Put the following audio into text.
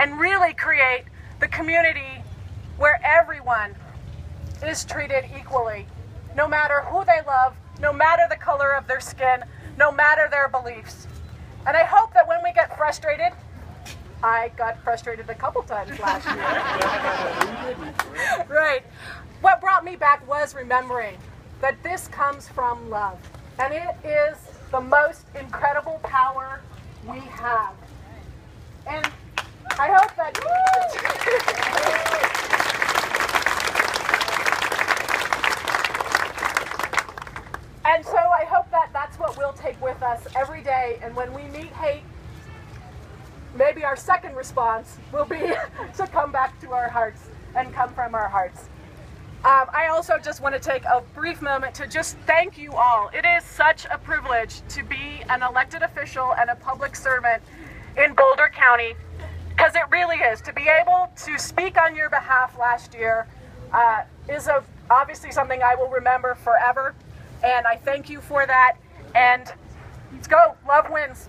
and really create the community where everyone is treated equally, no matter who they love, no matter the color of their skin, no matter their beliefs. And I hope that when we get frustrated, I got frustrated a couple times last year. right. What brought me back was remembering that this comes from love. And it is the most incredible power we have. And I hope that. and so I hope that that's what we'll take with us every day. And when we meet hate, maybe our second response will be to come back to our hearts and come from our hearts. Um, I also just want to take a brief moment to just thank you all. It is such a privilege to be an elected official and a public servant in Boulder County because it really is. To be able to speak on your behalf last year uh, is a, obviously something I will remember forever, and I thank you for that. And let's go. Love wins.